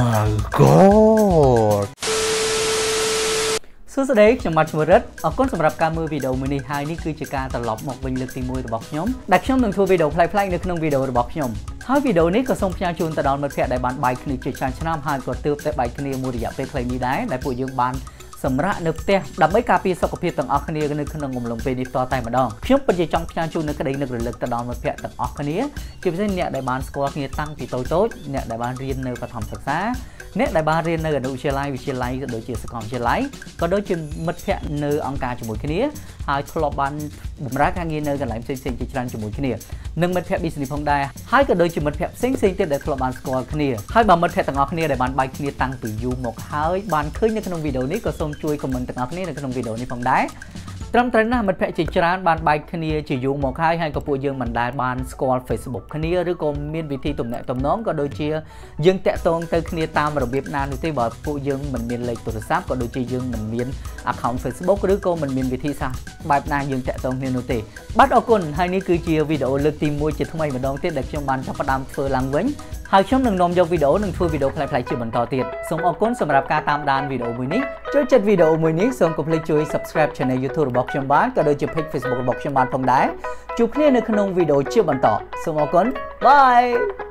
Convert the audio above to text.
my god សួស្តីខ្ញុំម៉ាត់ឈ្មោះរិទ្ធអរគុណសម្រាប់ការមើលវីដេអូមួយនេះហើយនេះគឺជាការត្រឡប់មកវិញលើកទី1របស់ខ្ញុំដែលខ្ញុំនឹងធ្វើវីដេអូប្លែកៗនៅក្នុងវីដេអូរបស់ខ្ញុំហើយវីដេអូនេះក៏សូមផ្ញើជូនទៅដល់មិត្តភ័ក្តិដែលបានបែកគ្នាជាច្រើនឆ្នាំហើយក៏ទើបតែបែកគ្នាមួយរយៈពេលខ្លីនេះដែរដែលពួកយើងបានសម្រាប់នៅផ្ទះដើម្បីការពារសុខភាពទាំងអស់គ្នានៅក្នុងអំឡុងពេលនេះតតែម្ដងខ្ញុំពិតជាចង់ផ្ញើជូននៅក្តីនឹករលឹកទៅដល់មិត្តភ័ក្តិទាំងអស់គ្នា ជាពិសេសអ្នកដែលបានស្គាល់គ្នាតាំងពីតូចៗអ្នកដែលបានរៀននៅបឋមសិក្សាអ្នកដែលបានរៀននៅអនុវិទ្យាល័យវិទ្យាល័យក៏ដូចជាសាកលវិទ្យាល័យក៏ដូចជាមិត្តភ័ក្តិនៅអង្គការជាមួយគ្នាហើយធ្លាប់បានបម្រើការងារនៅកន្លែងផ្សេងៗជាច្រើនជាមួយគ្នានិងមិត្តភ័ក្តិ business ផងដែរហើយក៏ដូចជាមិត្តភ័ក្តិផ្សេងៗទៀតដែលធ្លាប់បានស្គាល់គ្នាហើយបើមិត្តភ័ក្តិទាំងអស់គ្នាដែលបានបែកគ្នាតាំងពីយូរមកហើយបានឃើញនៅក្នុងវីដេអូនេះក៏សូមជួយ comment ទាំងអស់គ្នានៅក្នុងវីដេអូនេះផងដែរ ត្រឹមត្រូវណាស់មិត្តភ័ក្តិជាច្រើនបានបែកគ្នាជាយូរមកហើយហើយក៏ពួកយើងមិនដែលបានស្គាល់ Facebook គ្នាឬក៏មានវិធីទំនាក់ទំនងក៏ដូចជាយើងតាក់ទងទៅគ្នាតាមរបៀបណានោះទេបើពួកយើងមិនមានលេខទូរស័ព្ទក៏ដូចជាយើងមិនមាន account Facebook ឬក៏មិនមានវិធីសាស្ត្របែបណាយើងតាក់ទងគ្នានោះទេបាទអរគុណហើយនេះគឺជាវីដេអូលើកទី1ជាថ្មីម្ដងទៀតដែលខ្ញុំបានចាប់ផ្ដើមធ្វើឡើងវិញ ហើយខ្ញុំនឹងនាំយកវីដេអូនិងធ្វើវីដេអូប្លែកៗជាបន្តទៀតសូមអរគុណសម្រាប់ការតាមដានវីដេអូមួយនេះចូលចិត្តវីដេអូមួយនេះសូមកុំភ្លេចជួយ Subscribe Channel YouTube របស់ខ្ញុំបានក៏ដូចជា Page Facebook របស់ខ្ញុំបានផងដែរជួបគ្នានៅក្នុងវីដេអូជាបន្តសូមអរគុណ Bye